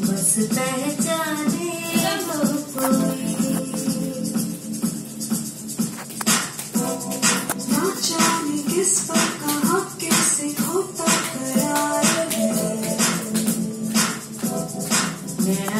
बस पहचाने वो कोई ना किस पर कहाँ कैसे मेरा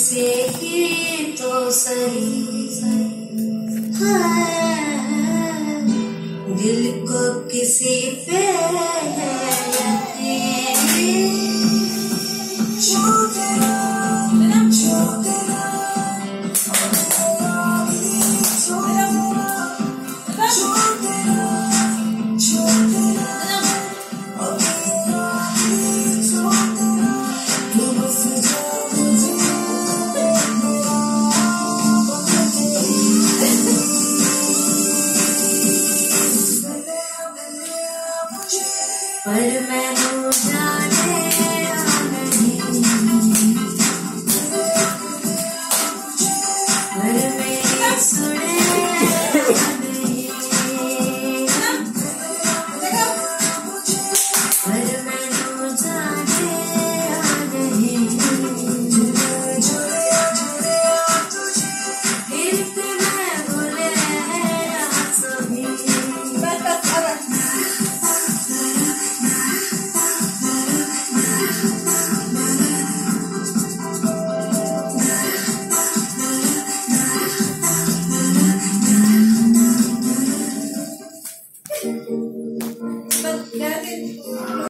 से ही तो सही हाँ, दिल को किसी पे है। पर मैं डूब पर सुने